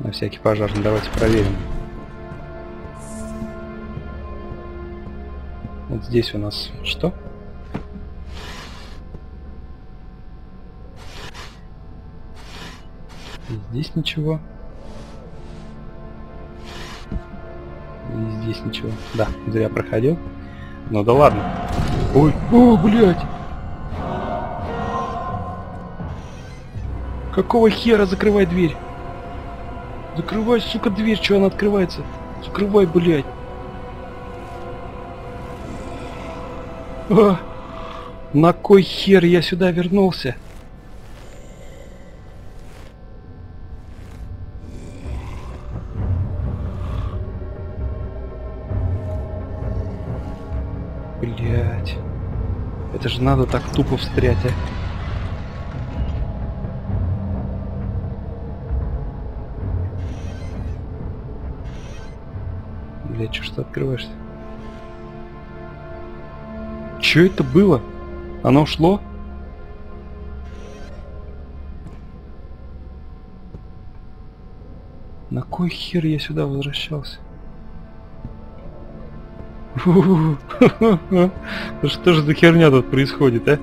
На всякий пожарный. Давайте проверим. Вот здесь у нас что? И здесь ничего. И здесь ничего. Да, зря проходил. Ну да ладно. Ой, о, блядь! Какого хера закрывай дверь? Закрывай, сука, дверь, что она открывается? Закрывай, блядь. А, на кой хер я сюда вернулся? Блять. Это же надо так тупо встрять, а. Блять, что ж ты открываешься? Чё это было? Оно ушло? На кой хер я сюда возвращался? Что же за херня тут происходит, а?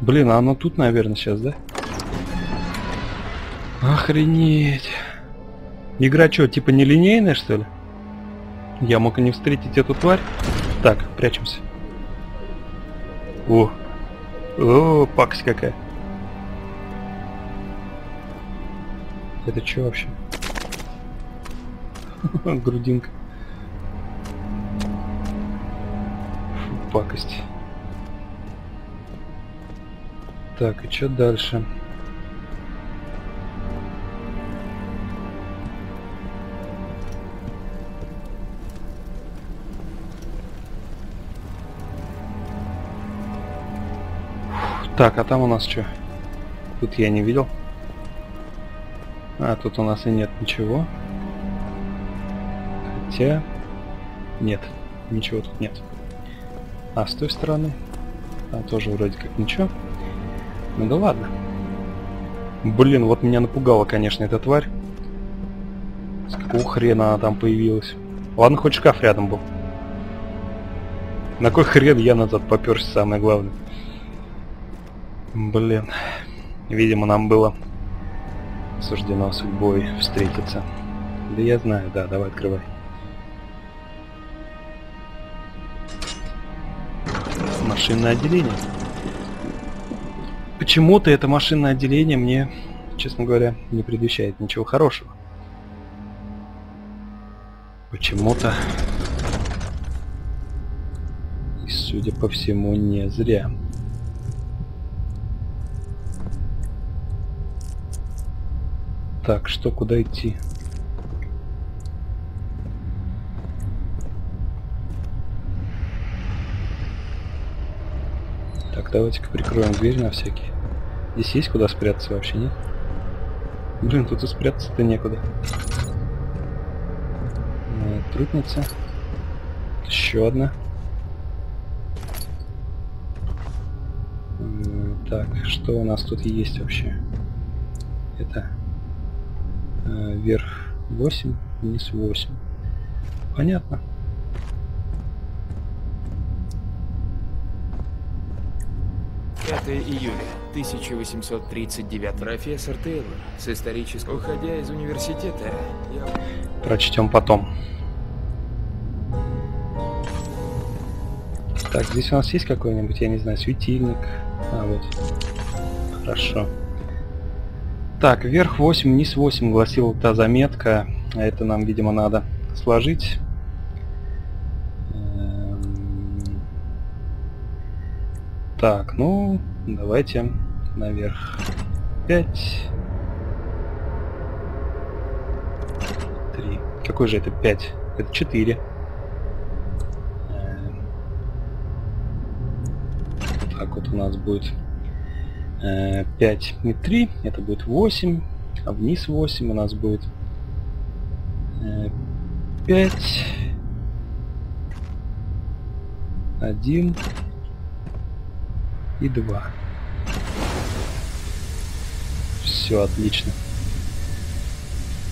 Блин, а оно тут, наверное, сейчас, да? Охренеть. Игра что, типа нелинейная, что ли? Я мог и не встретить эту тварь. Так, прячемся. О, о, пакость какая. Это что вообще? Грудинка. Фу, пакость. Так, и что дальше? Так, а там у нас что? Тут я не видел. А, тут у нас и нет ничего. Хотя... Нет, ничего тут нет. А с той стороны? Там тоже вроде как ничего. Ну да ладно. Блин, вот меня напугала, конечно, эта тварь. С какого хрена она там появилась? Ладно, хоть шкаф рядом был. На кой хрен я назад поперся, самое главное. Блин. Видимо, нам было суждено судьбой встретиться. Да я знаю, да, давай открывай. Машинное отделение. Почему-то это машинное отделение мне, честно говоря, не предвещает ничего хорошего. Почему-то. И, судя по всему, не зря. Так, что, куда идти? Так, давайте-ка прикроем дверь на всякий. Здесь есть куда спрятаться вообще, нет? Блин, тут и спрятаться-то некуда. Э, трудница. Еще одна. Так, что у нас тут есть вообще? Это вверх 8, вниз 8. Понятно. 5 июля 1839. Профессор Тейлор с исторического... Уходя из университета, я... Прочтем потом. Так, здесь у нас есть какой-нибудь, я не знаю, светильник. А, вот. Хорошо. Так, вверх 8, вниз 8 гласила та заметка. А это нам, видимо, надо сложить. Эм, Так, ну, давайте наверх. 5. 3. Какой же это 5? Это 4. Так вот у нас будет 5 не 3, это будет 8, а вниз 8 у нас будет 5, 1 и 2. Все отлично.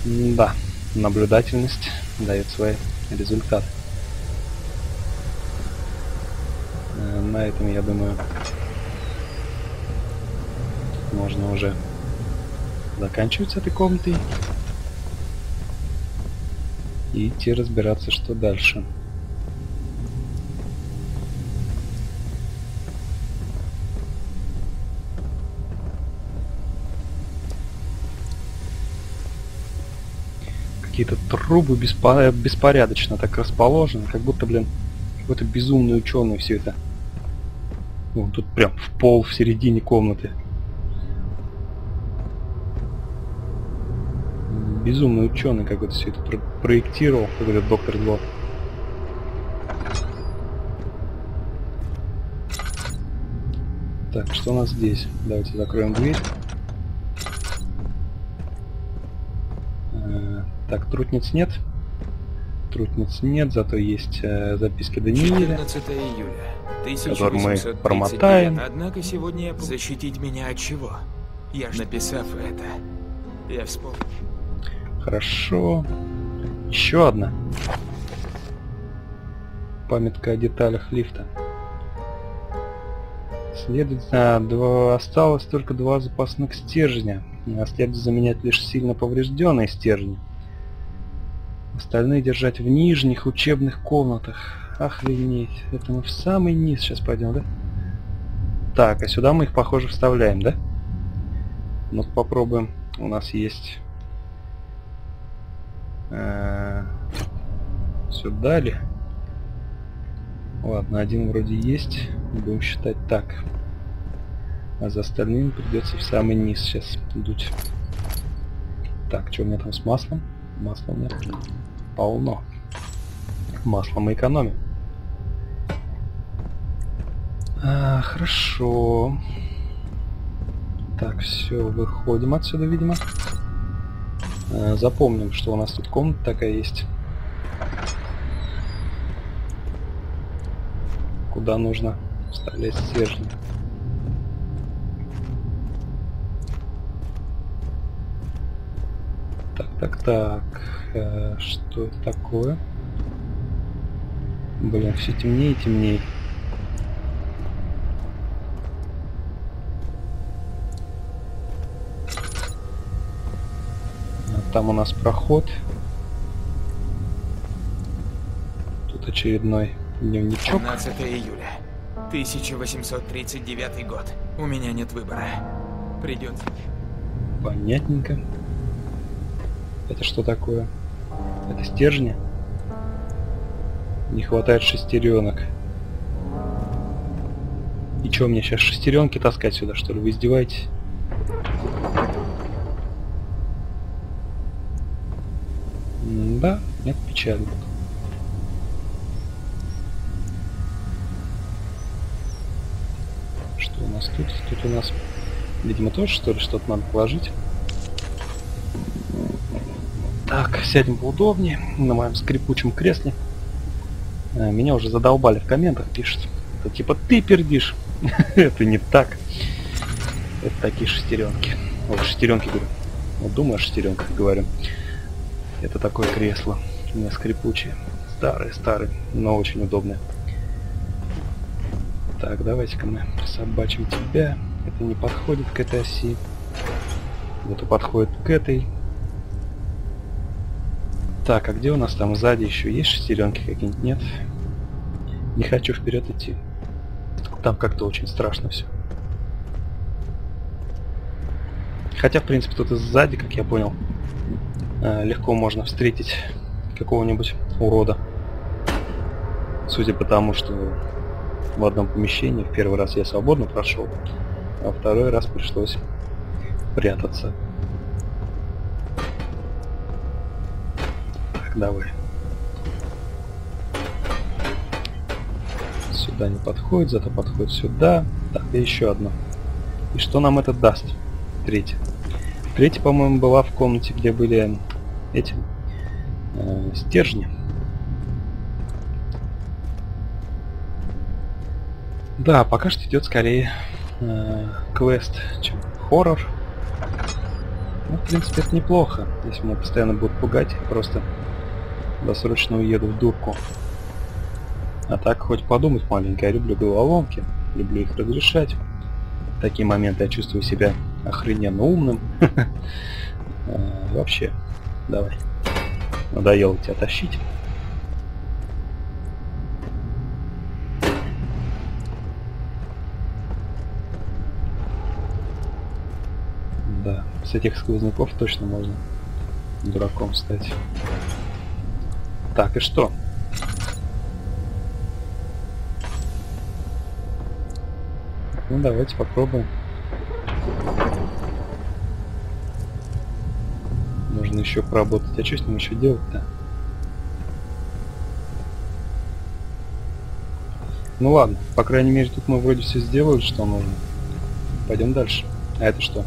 Да, наблюдательность дает свои результаты. Э, на этом, я думаю, можно уже заканчивать с этой комнатой и идти разбираться, что дальше. Какие-то трубы беспо беспорядочно так расположены, как будто, блин, какой-то безумный ученый все это. Вон тут прям в пол в середине комнаты. Безумный ученый какой-то все это про проектировал, какой-то доктор Зло. Так, что у нас здесь? Давайте закроем дверь. Э, так, трутниц нет. Трутниц нет, зато есть э, записки Даниэля. 14 июля. Который мы промотаем. Однако сегодня я... Защитить меня от чего? Я ж написав это, я вспомнил. Хорошо. Еще одна. Памятка о деталях лифта. Следовательно, два... осталось только два запасных стержня. А следует заменять лишь сильно поврежденные стержни. Остальные держать в нижних учебных комнатах. Охренеть. Это мы в самый низ сейчас пойдем, да? Так, а сюда мы их, похоже, вставляем, да? Ну попробуем. У нас есть Э, Сюда ли? Ладно, один вроде есть. Будем считать так. А за остальными придется в самый низ сейчас дуть. Так, что у меня там с маслом? Масла у меня полно. Масло мы экономим. А, хорошо. Так, все, выходим отсюда, видимо. Э, запомним, что у нас тут комната такая есть. Куда нужно вставлять стержни. Так, так, так. Э, что это такое? Блин, все темнее и темнее. Там у нас проход. Тут очередной дневничок. 17 июля. 1839 год. У меня нет выбора. Придется. Понятненько. Это что такое? Это стержни? Не хватает шестеренок. И что, мне сейчас шестеренки таскать сюда, что ли? Вы издеваетесь? Да, нет печально. Что у нас тут? Тут у нас, видимо, тоже что ли что-то надо положить. Так, сядем поудобнее на моем скрипучем кресле. Э, меня уже задолбали в комментах, пишут. Это типа ты пердишь. Это не так. Это такие шестеренки. Вот шестеренки говорю. Вот думаю о шестеренках говорю. Это такое кресло. У меня скрипучее. Старое, старое, но очень удобное. Так, давайте-ка мы собачим тебя. Это не подходит к этой оси. Это подходит к этой. Так, а где у нас там сзади еще есть шестеренки какие-нибудь? Нет. Не хочу вперед идти. Там как-то очень страшно все. Хотя, в принципе, тут и сзади, как я понял, легко можно встретить какого-нибудь урода. Судя по тому, что в одном помещении в первый раз я свободно прошел, а второй раз пришлось прятаться. Так, давай. Сюда не подходит, зато подходит сюда. Так, и еще одно. И что нам это даст? Третье. Третья, по-моему, была в комнате, где были эти э, стержни. Да, пока что идет скорее э, квест, чем хоррор. Ну, в принципе, это неплохо. Если меня постоянно будут пугать, просто досрочно уеду в дурку. А так, хоть подумать маленько, я люблю головоломки, люблю их разрешать. В такие моменты я чувствую себя охрененно умным. А, вообще, давай. Надоело тебя тащить. Да, с этих сквозняков точно можно дураком стать. Так, и что? Ну, давайте попробуем. Нужно еще поработать. А что с ним еще делать-то? Ну ладно, по крайней мере, тут мы вроде все сделали, что нужно. Пойдем дальше. А это что?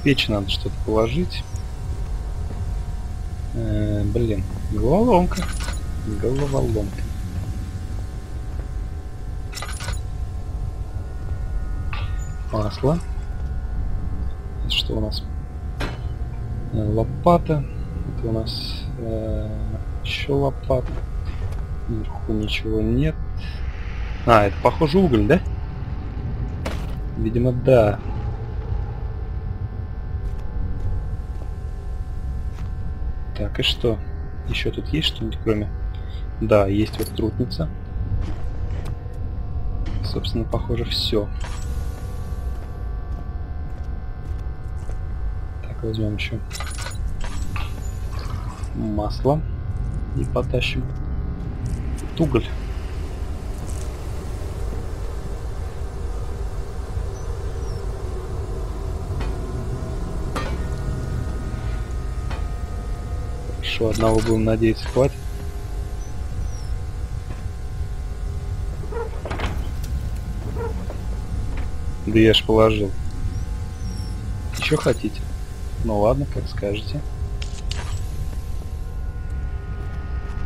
В печь надо что-то положить. Э блин, головоломка. Головоломка. Масло. Что у нас? Э, лопата. Это у нас э, еще лопата. Вверху ничего нет. А, это похоже уголь, да? Видимо, да. Так, и что? Еще тут есть что-нибудь кроме... Да, есть вот трутница. Собственно, похоже, все. Возьмем еще масло и потащим. Уголь. Хорошо, одного будем надеяться, хватит. Да я ж положил. Еще хотите? Ну ладно, как скажете.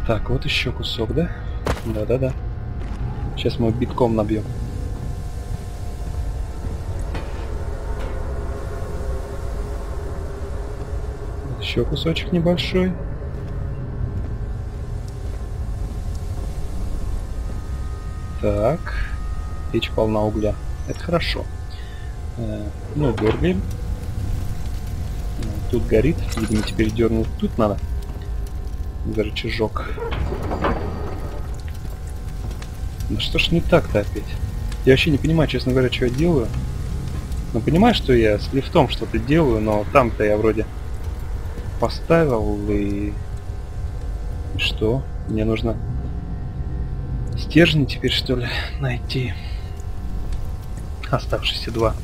Так, вот еще кусок, да? Да-да-да. Сейчас мы битком набьем. Еще кусочек небольшой. Так. Печь полна угля. Это хорошо. Э, ну, дергаем. Тут горит. Видимо, теперь дернуть тут надо за рычажок. Да что ж не так-то опять? Я вообще не понимаю, честно говоря, что я делаю. Ну, понимаю, что я с лифтом что-то делаю, но там-то я вроде поставил и... и... Что? Мне нужно стержни теперь, что ли, найти. Оставшиеся два.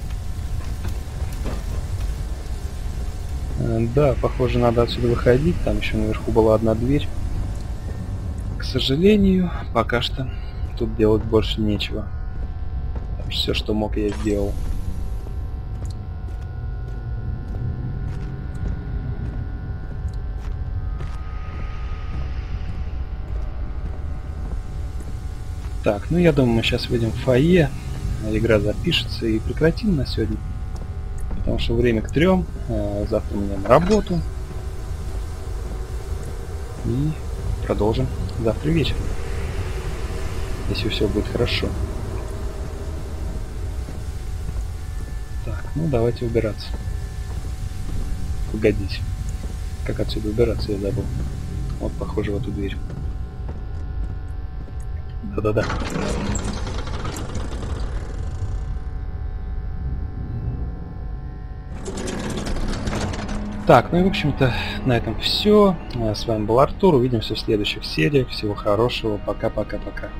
Да, похоже, надо отсюда выходить. Там еще наверху была одна дверь. К сожалению, пока что тут делать больше нечего. Все, что мог, я сделал. Так, ну я думаю, мы сейчас выйдем в фойе, игра запишется и прекратим на сегодня потому что время к трем. Э, завтра меня на работу. И продолжим завтра вечером. Если все будет хорошо. Так, ну давайте убираться. Погодите. Как отсюда убираться, я забыл. Вот, похоже, в эту дверь. Да-да-да. Так, ну и в общем-то на этом все. С вами был Артур. Увидимся в следующих сериях. Всего хорошего. Пока-пока-пока.